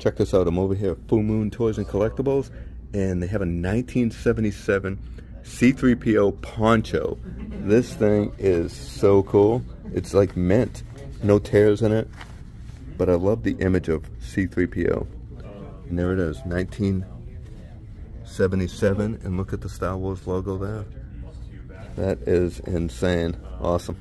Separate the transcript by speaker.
Speaker 1: Check this out. I'm over here at Full Moon Toys and Collectibles, and they have a 1977 C3PO poncho. This thing is so cool. It's like mint. No tears in it. But I love the image of C3PO. And there it is, 1977. And look at the Star Wars logo there. That is insane. Awesome.